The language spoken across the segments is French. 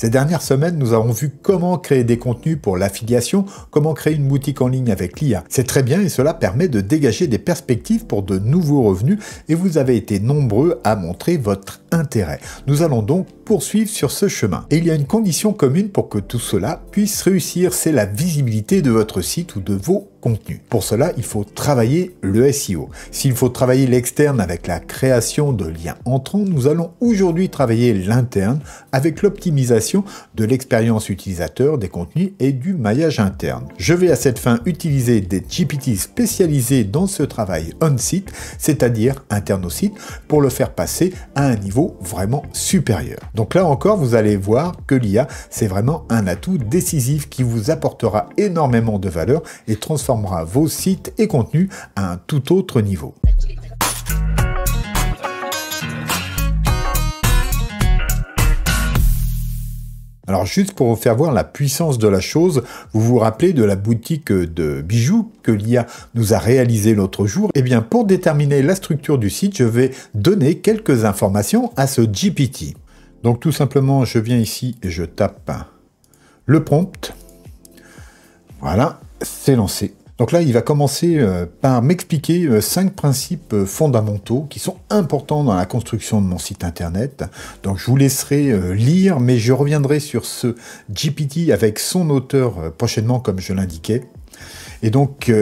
Ces dernières semaines, nous avons vu comment créer des contenus pour l'affiliation, comment créer une boutique en ligne avec l'IA. C'est très bien et cela permet de dégager des perspectives pour de nouveaux revenus et vous avez été nombreux à montrer votre intérêt. Nous allons donc poursuivre sur ce chemin. Et il y a une condition commune pour que tout cela puisse réussir, c'est la visibilité de votre site ou de vos contenus. Pour cela, il faut travailler le SEO. S'il faut travailler l'externe avec la création de liens entrants, nous allons aujourd'hui travailler l'interne avec l'optimisation de l'expérience utilisateur des contenus et du maillage interne. Je vais à cette fin utiliser des GPT spécialisés dans ce travail on-site, c'est-à-dire interne au site, pour le faire passer à un niveau vraiment supérieur. Donc là encore, vous allez voir que l'IA, c'est vraiment un atout décisif qui vous apportera énormément de valeur et transformera vos sites et contenus à un tout autre niveau. Alors juste pour vous faire voir la puissance de la chose, vous vous rappelez de la boutique de bijoux que l'IA nous a réalisé l'autre jour Eh bien pour déterminer la structure du site, je vais donner quelques informations à ce GPT. Donc tout simplement, je viens ici et je tape le prompt. Voilà, c'est lancé. Donc là, il va commencer euh, par m'expliquer euh, cinq principes euh, fondamentaux qui sont importants dans la construction de mon site internet. Donc je vous laisserai lire, mais je reviendrai sur ce GPT avec son auteur prochainement, comme je l'indiquais. Et donc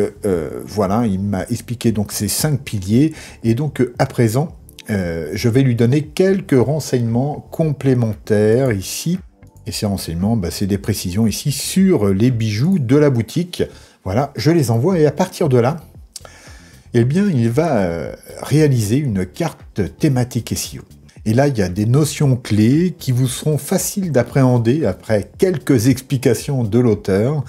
voilà, il m'a expliqué donc ces cinq piliers. Et donc à présent, je vais lui donner quelques renseignements complémentaires ici. Et ces renseignements, bah, c'est des précisions ici sur les bijoux de la boutique. Voilà, je les envoie et à partir de là, eh bien, il va euh, réaliser une carte thématique SEO. Et là, il y a des notions clés qui vous seront faciles d'appréhender après quelques explications de l'auteur.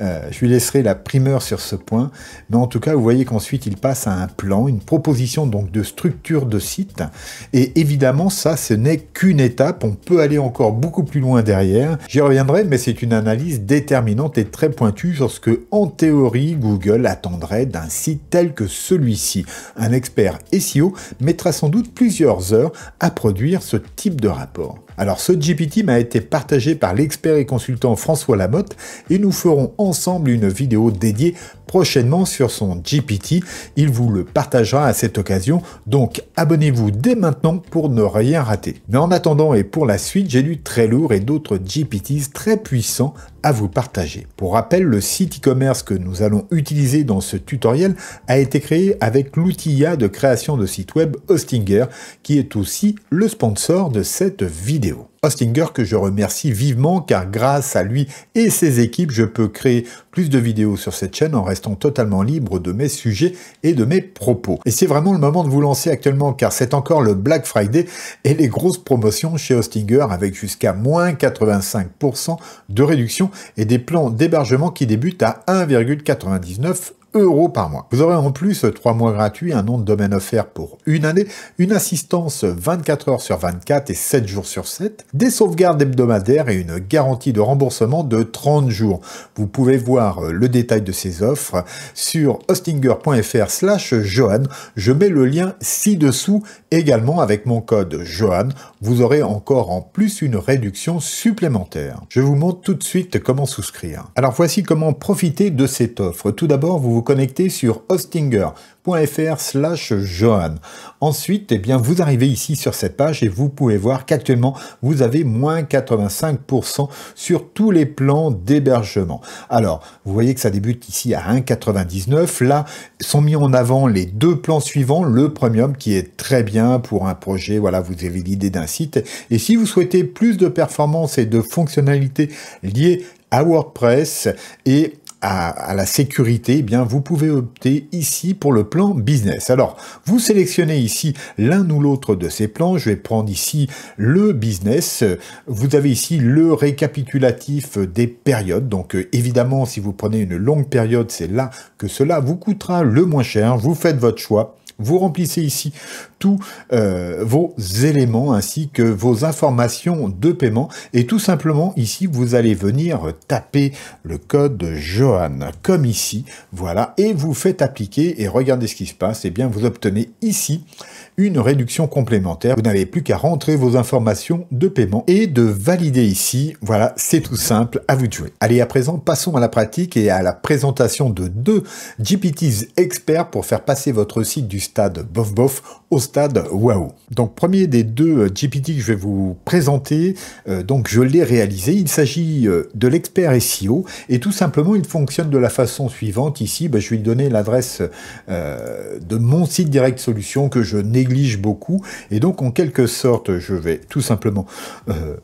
Euh, je lui laisserai la primeur sur ce point, mais en tout cas, vous voyez qu'ensuite il passe à un plan, une proposition donc de structure de site. Et évidemment, ça, ce n'est qu'une étape. On peut aller encore beaucoup plus loin derrière. J'y reviendrai, mais c'est une analyse déterminante et très pointue sur ce que, en théorie, Google attendrait d'un site tel que celui-ci. Un expert SEO mettra sans doute plusieurs heures à produire ce type de rapport. Alors ce GPT m'a été partagé par l'expert et consultant François Lamotte et nous ferons une vidéo dédiée prochainement sur son GPT. Il vous le partagera à cette occasion, donc abonnez-vous dès maintenant pour ne rien rater. Mais en attendant et pour la suite, j'ai lu très lourd et d'autres GPTs très puissants vous partager. Pour rappel, le site e-commerce que nous allons utiliser dans ce tutoriel a été créé avec l'outil IA de création de site web Hostinger, qui est aussi le sponsor de cette vidéo. Hostinger que je remercie vivement car grâce à lui et ses équipes, je peux créer plus de vidéos sur cette chaîne en restant totalement libre de mes sujets et de mes propos. Et c'est vraiment le moment de vous lancer actuellement car c'est encore le Black Friday et les grosses promotions chez Hostinger avec jusqu'à moins 85% de réduction et des plans d'hébergement qui débutent à 1,99 par mois. Vous aurez en plus 3 mois gratuits, un nom de domaine offert pour une année, une assistance 24 heures sur 24 et 7 jours sur 7, des sauvegardes hebdomadaires et une garantie de remboursement de 30 jours. Vous pouvez voir le détail de ces offres sur hostinger.fr slash Johan. Je mets le lien ci-dessous également avec mon code Johan. Vous aurez encore en plus une réduction supplémentaire. Je vous montre tout de suite comment souscrire. Alors voici comment profiter de cette offre. Tout d'abord, vous vous connectez sur hostinger.fr slash Johan. Ensuite, eh bien, vous arrivez ici sur cette page et vous pouvez voir qu'actuellement, vous avez moins 85% sur tous les plans d'hébergement. Alors, vous voyez que ça débute ici à 1,99. Là, sont mis en avant les deux plans suivants. Le premium qui est très bien pour un projet. Voilà, vous avez l'idée d'un site. Et si vous souhaitez plus de performance et de fonctionnalités liées à WordPress et à, la sécurité, eh bien vous pouvez opter ici pour le plan business. Alors, vous sélectionnez ici l'un ou l'autre de ces plans. Je vais prendre ici le business. Vous avez ici le récapitulatif des périodes. Donc, euh, évidemment, si vous prenez une longue période, c'est là que cela vous coûtera le moins cher. Vous faites votre choix. Vous remplissez ici tous euh, vos éléments ainsi que vos informations de paiement. Et tout simplement, ici, vous allez venir taper le code Johan, comme ici, voilà, et vous faites appliquer, et regardez ce qui se passe, et eh bien, vous obtenez ici une réduction complémentaire. Vous n'avez plus qu'à rentrer vos informations de paiement et de valider ici. Voilà, c'est tout simple, à vous de jouer. Allez, à présent, passons à la pratique et à la présentation de deux GPTs experts pour faire passer votre site du stade bof bof au stade waouh. Donc, premier des deux GPT que je vais vous présenter, euh, donc je l'ai réalisé. Il s'agit euh, de l'expert SEO et tout simplement, il fonctionne de la façon suivante. Ici, ben, je vais lui donner l'adresse euh, de mon site Direct Solution que je néglige beaucoup. Et donc, en quelque sorte, je vais tout simplement euh,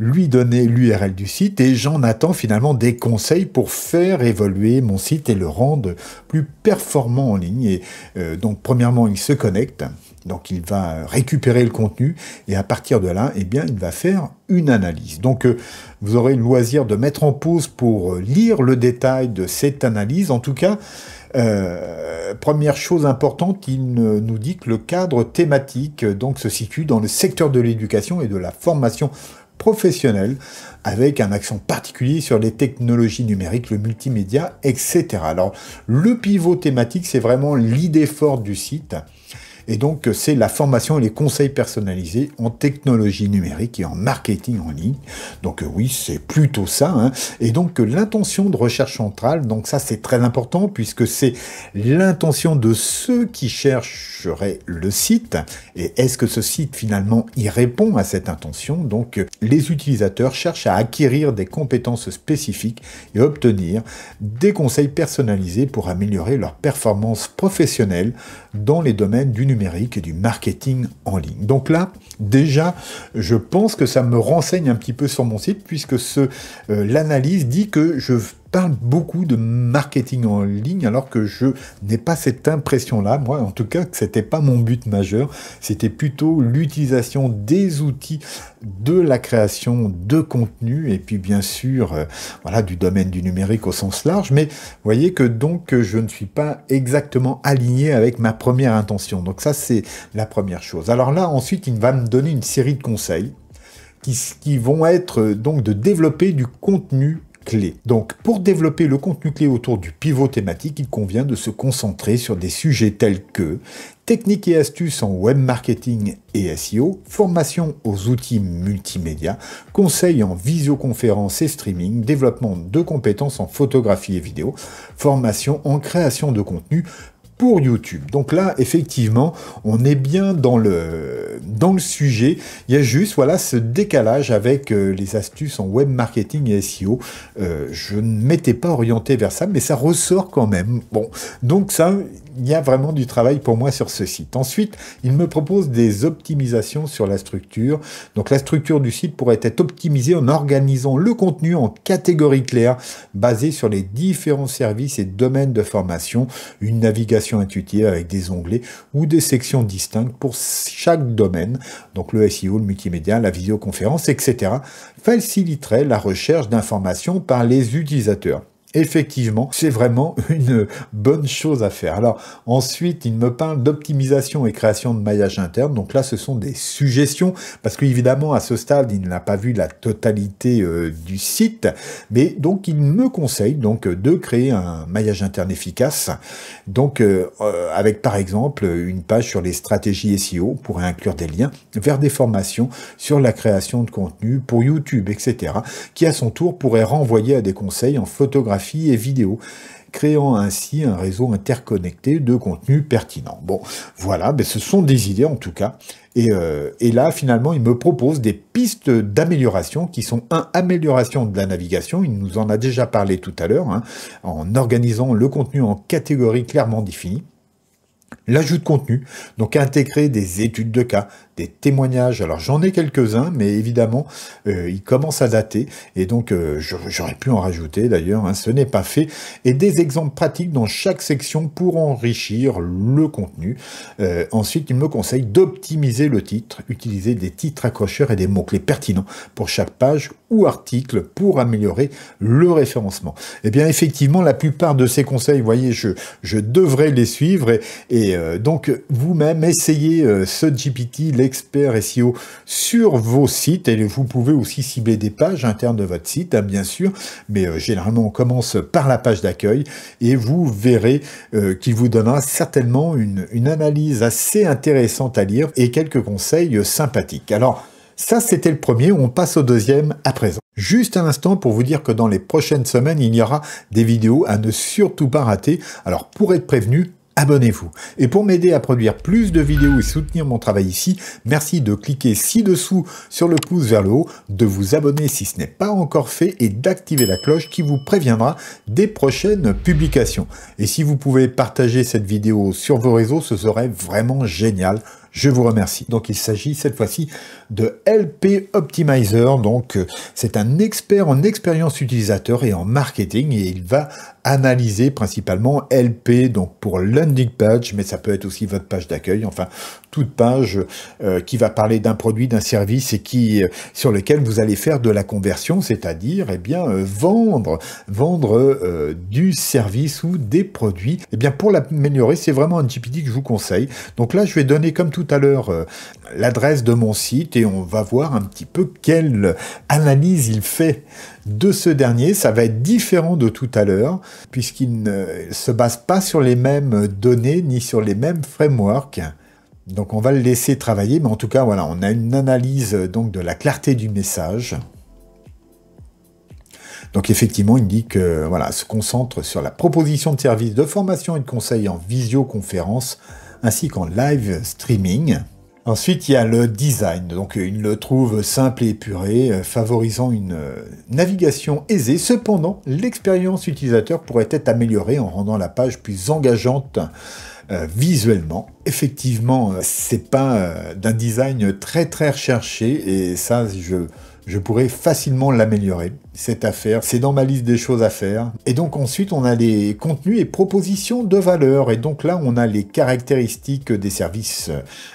lui donner l'URL du site et j'en attends finalement des conseils pour faire évoluer mon site et le rendre plus performant en ligne. Et euh, donc, premièrement, il se connecte. Donc il va récupérer le contenu et à partir de là, eh bien, il va faire une analyse. Donc euh, vous aurez le loisir de mettre en pause pour lire le détail de cette analyse. En tout cas, euh, première chose importante, il nous dit que le cadre thématique se situe dans le secteur de l'éducation et de la formation professionnelle, avec un accent particulier sur les technologies numériques, le multimédia, etc. Alors, le pivot thématique, c'est vraiment l'idée forte du site. Et donc, c'est la formation et les conseils personnalisés en technologie numérique et en marketing en ligne. Donc, oui, c'est plutôt ça. Hein. Et donc, l'intention de recherche centrale, donc ça, c'est très important puisque c'est l'intention de ceux qui chercheraient le site. Et est-ce que ce site, finalement, y répond à cette intention? Donc, les utilisateurs cherchent à acquérir des compétences spécifiques et obtenir des conseils personnalisés pour améliorer leur performance professionnelle dans les domaines du numérique et du marketing en ligne. Donc là, déjà, je pense que ça me renseigne un petit peu sur mon site puisque euh, l'analyse dit que je parle beaucoup de marketing en ligne alors que je n'ai pas cette impression-là. Moi, en tout cas, que c'était pas mon but majeur. C'était plutôt l'utilisation des outils de la création de contenu et puis bien sûr, euh, voilà, du domaine du numérique au sens large. Mais voyez que donc je ne suis pas exactement aligné avec ma première intention. Donc ça, c'est la première chose. Alors là, ensuite, il va me donner une série de conseils qui, qui vont être euh, donc de développer du contenu Donc, pour développer le contenu clé autour du pivot thématique, il convient de se concentrer sur des sujets tels que techniques et astuces en web marketing et SEO, formation aux outils multimédia, conseils en visioconférence et streaming, développement de compétences en photographie et vidéo, formation en création de contenu, YouTube. Donc là, effectivement, on est bien dans le, dans le sujet. Il y a juste voilà, ce décalage avec euh, les astuces en web marketing et SEO. Euh, je ne m'étais pas orienté vers ça, mais ça ressort quand même. Bon, donc ça, il y a vraiment du travail pour moi sur ce site. Ensuite, il me propose des optimisations sur la structure. Donc la structure du site pourrait être optimisée en organisant le contenu en catégories claires basées sur les différents services et domaines de formation, une navigation intuitive avec des onglets ou des sections distinctes pour chaque domaine, donc le SEO, le multimédia, la visioconférence, etc., faciliterait la recherche d'informations par les utilisateurs. Effectivement, c'est vraiment une bonne chose à faire. Alors ensuite, il me parle d'optimisation et création de maillage interne. Donc là, ce sont des suggestions parce qu'évidemment, à ce stade, il n'a pas vu la totalité euh, du site, mais donc il me conseille donc de créer un maillage interne efficace. Donc euh, euh, avec par exemple une page sur les stratégies SEO pour inclure des liens vers des formations sur la création de contenu pour YouTube, etc., qui à son tour pourrait renvoyer à des conseils en photographie et vidéo créant ainsi un réseau interconnecté de contenu pertinent. Bon, voilà, mais ce sont des idées en tout cas. Et, euh, là, finalement, il me propose des pistes d'amélioration qui sont, un, amélioration de la navigation, il nous en a déjà parlé tout à l'heure, hein, en organisant le contenu en catégories clairement définies. L'ajout de contenu, donc intégrer des études de cas, des témoignages. Alors j'en ai quelques-uns, mais évidemment, euh, ils commencent à dater, et donc euh, j'aurais pu en rajouter d'ailleurs, hein, ce n'est pas fait. Et des exemples pratiques dans chaque section pour enrichir le contenu. Euh, ensuite, il me conseille d'optimiser le titre, utiliser des titres accrocheurs et des mots-clés pertinents pour chaque page ou article pour améliorer le référencement. Eh bien, effectivement, la plupart de ces conseils, vous voyez, je, je devrais les suivre, et, et euh, donc vous-même essayez euh, ce GPT, l'expert SEO, sur vos sites et vous pouvez aussi cibler des pages internes de votre site, hein, bien sûr, mais euh, généralement on commence par la page d'accueil et vous verrez qu'il vous donnera certainement une, une analyse assez intéressante à lire et quelques conseils sympathiques. Alors, ça, c'était le premier, on passe au deuxième à présent. Juste un instant pour vous dire que dans les prochaines semaines, il y aura des vidéos à ne surtout pas rater. Alors, pour être prévenu, abonnez-vous. Et pour m'aider à produire plus de vidéos et soutenir mon travail ici, merci de cliquer ci-dessous sur le pouce vers le haut, de vous abonner si ce n'est pas encore fait et d'activer la cloche qui vous préviendra des prochaines publications. Et si vous pouvez partager cette vidéo sur vos réseaux, ce serait vraiment génial. Je vous remercie. Donc il s'agit cette fois-ci de LP Optimizer. Donc euh, c'est un expert en expérience utilisateur et en marketing et il va analyser principalement LP donc pour landing page, mais ça peut être aussi votre page d'accueil. Enfin toute page euh, qui va parler d'un produit, d'un service et qui euh, sur lequel vous allez faire de la conversion, c'est-à-dire eh bien vendre vendre du service ou des produits. Eh bien pour l'améliorer, c'est vraiment un GPT que je vous conseille. Donc là, je vais donner comme tout tout à l'heure euh, l'adresse de mon site et on va voir un petit peu quelle analyse il fait de ce dernier. Ça va être différent de tout à l'heure puisqu'il ne se base pas sur les mêmes données ni sur les mêmes frameworks. Donc on va le laisser travailler, mais en tout cas voilà, on a une analyse donc de la clarté du message. Donc effectivement, il dit que voilà, se concentre sur la proposition de services de formation et de conseil en visioconférence ainsi qu'en live streaming. Ensuite, il y a le design. Donc, il le trouve simple et épuré, euh, favorisant une euh, navigation aisée. Cependant, l'expérience utilisateur pourrait être améliorée en rendant la page plus engageante euh, visuellement. Effectivement, c'est pas d'un design très très recherché et ça, je je pourrais facilement l'améliorer. Cette affaire, c'est dans ma liste des choses à faire. Et donc ensuite, on a les contenus et propositions de valeur. Et donc là, on a les caractéristiques des services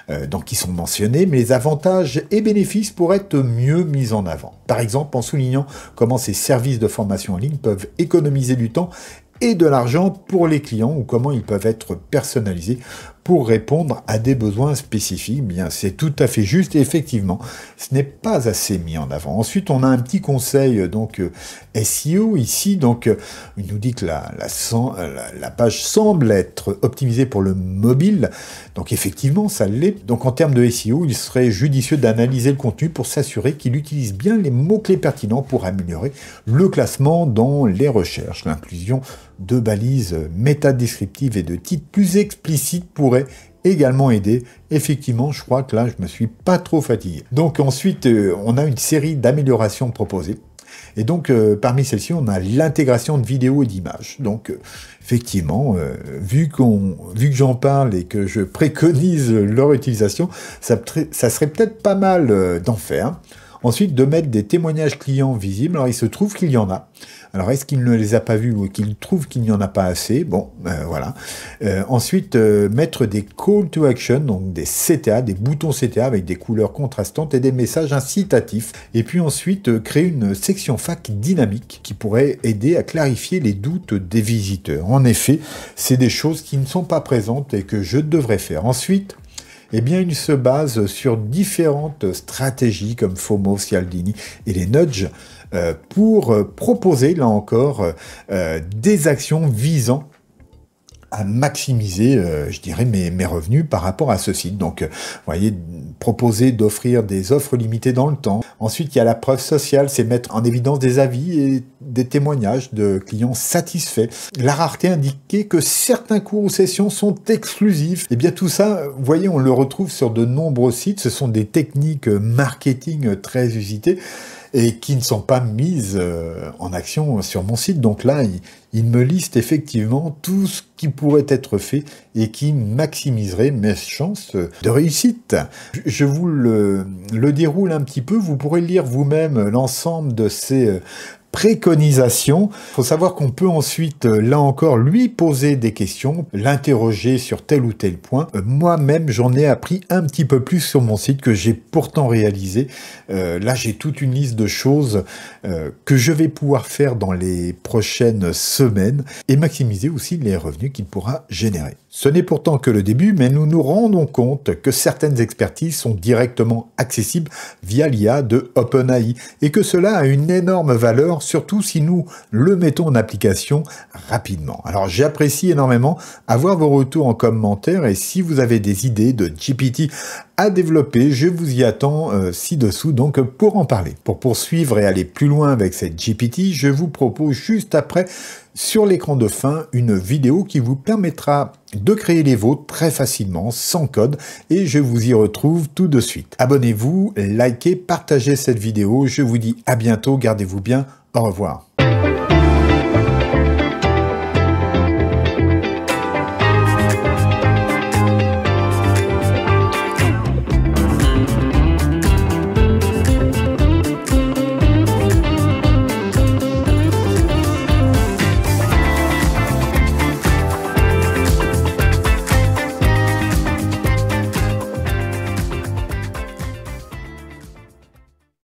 euh, qui sont mentionnés, mais les avantages et bénéfices pourraient être mieux mis en avant. Par exemple, en soulignant comment ces services de formation en ligne peuvent économiser du temps et de l'argent pour les clients ou comment ils peuvent être personnalisés pour répondre à des besoins spécifiques. Bien, c'est tout à fait juste et effectivement, ce n'est pas assez mis en avant. Ensuite, on a un petit conseil donc euh, SEO ici. Donc, euh, il nous dit que la, la, page semble être optimisée pour le mobile. Donc, effectivement, ça l'est. Donc, en termes de SEO, il serait judicieux d'analyser le contenu pour s'assurer qu'il utilise bien les mots-clés pertinents pour améliorer le classement dans les recherches. L'inclusion de balises métadescriptives et de titres plus explicites pourrait également aider. Effectivement, je crois que là, je me suis pas trop fatigué. Donc ensuite, euh, on a une série d'améliorations proposées. Et donc, euh, parmi celles-ci, on a l'intégration de vidéos et d'images. Donc, euh, effectivement, vu, qu'on, vu que j'en parle et que je préconise leur utilisation, ça serait peut-être pas mal d'en faire. Ensuite, de mettre des témoignages clients visibles. Alors, il se trouve qu'il y en a. Alors, est-ce qu'il ne les a pas vus ou qu'il trouve qu'il n'y en a pas assez? Bon, ben, voilà. Euh, ensuite, euh, mettre des call to action, donc des CTA, des boutons CTA avec des couleurs contrastantes et des messages incitatifs. Et puis ensuite, euh, créer une section FAQ dynamique qui pourrait aider à clarifier les doutes des visiteurs. En effet, c'est des choses qui ne sont pas présentes et que je devrais faire. Ensuite, eh bien, il se base sur différentes stratégies comme FOMO, Cialdini et les nudges euh, pour euh, proposer, là encore, euh, des actions visant à maximiser, je dirais, mes, mes, revenus par rapport à ce site. Donc, vous voyez, proposer d'offrir des offres limitées dans le temps. Ensuite, il y a la preuve sociale, c'est mettre en évidence des avis et des témoignages de clients satisfaits. La rareté indiquait que certains cours ou sessions sont exclusifs. Et eh bien tout ça, vous voyez, on le retrouve sur de nombreux sites. Ce sont des techniques marketing très usitées et qui ne sont pas mises euh, en action sur mon site. Donc là, il, me liste effectivement tout ce qui pourrait être fait et qui maximiserait mes chances de réussite. Je vous le, le déroule un petit peu, vous pourrez lire vous-même l'ensemble de ces euh, préconisations. Il faut savoir qu'on peut ensuite, euh, là encore, lui poser des questions, l'interroger sur tel ou tel point. Euh, moi-même, j'en ai appris un petit peu plus sur mon site que j'ai pourtant réalisé. Euh, là, j'ai toute une liste de choses que je vais pouvoir faire dans les prochaines semaines et maximiser aussi les revenus qu'il pourra générer. Ce n'est pourtant que le début, mais nous nous rendons compte que certaines expertises sont directement accessibles via l'IA de OpenAI et que cela a une énorme valeur, surtout si nous le mettons en application rapidement. Alors j'apprécie énormément avoir vos retours en commentaire et si vous avez des idées de GPT à développer, je vous y attends euh, ci-dessous donc pour en parler. Pour poursuivre et aller plus loin avec cette GPT, je vous propose juste après sur l'écran de fin une vidéo qui vous permettra de créer les vôtres très facilement, sans code, et je vous y retrouve tout de suite. Abonnez-vous, likez, partagez cette vidéo, je vous dis à bientôt, gardez-vous bien, au revoir.